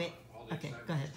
wait, okay, go ahead,